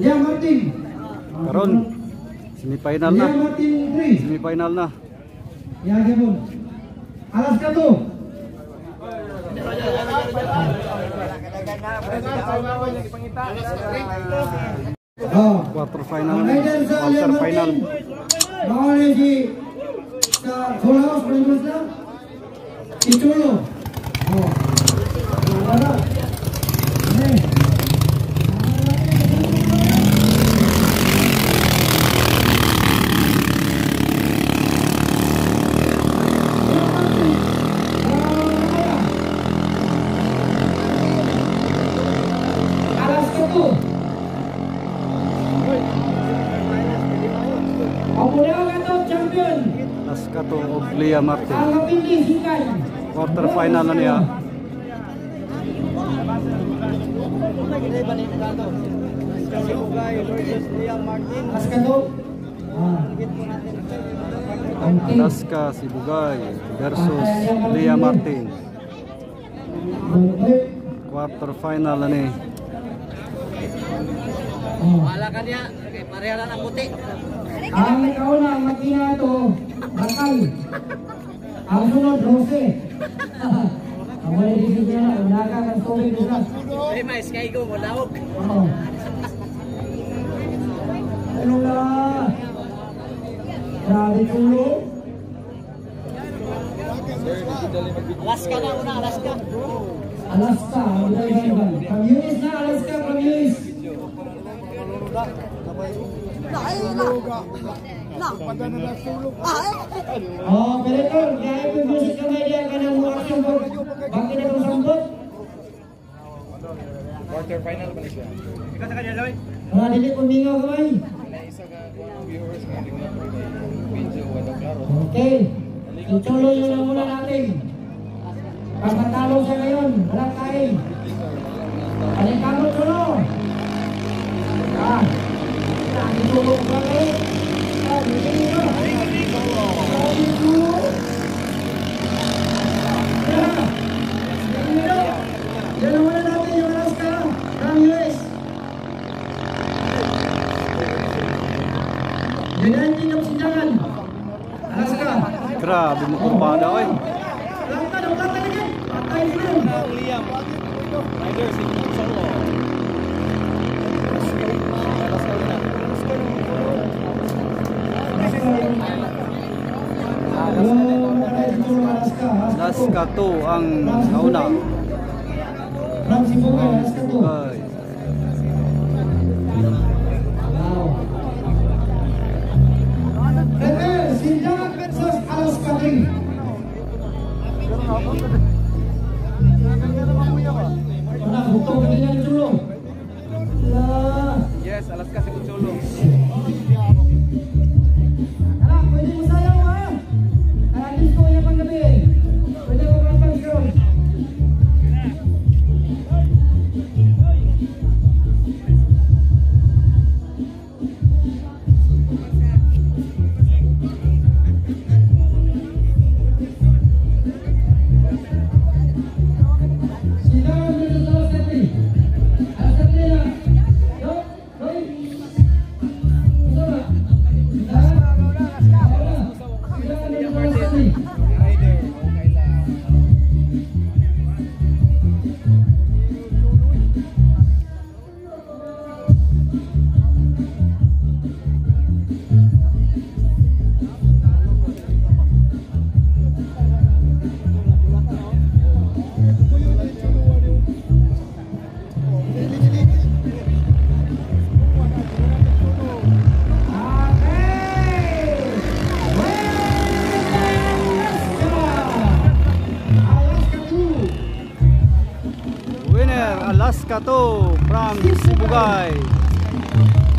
Lia Martin. Karon, semifinal na. Martin 3. Semifinal na. Ya, Gabon. Alas ka to. Oh. Quarter final Quarter final. Martin. Bawal sa full house. Oh. Wala. Eh. Alas ka to. Ang muna ka to, champion. Laskato of Lea Martin. Quarter final na niya. Ah. Okay. Laska Sibugay versus Lea Martin. Quarter final na ni. Oh. Wala ka niya, pareha lang ang puti. Ang kauna, ang makina ito, bakal also not rose हमारे रिश्तेदार हैं नाका का सो भी दूसरा अरे मैं इसका ही को बोलाओ हेलोला राधे कुलो Alaska na una Alaska Alaska udah ikan komunis na Alaska komunis Nah, Oh, Senator, na-introduce ka na yan ka ng action board. Bakit na itong sambot? Final pa na siya. Ikaw sa kanya, Lloyd? Mga dilit, pumingaw ka kung anong viewers na hindi ko wala klaro. Okay. Ituloy na lang muna natin. Pagkatalo siya ngayon, walang kain. Palikamo Ang. Alaska. Grabe mo kumpada oy. Langka, langka talaga. Patay. Liam. Rider si Solo. Laska to ang nauna. Alaska to. Wala. Yes, Alaska si Kucholo. Winner Alaska to from Sibugay.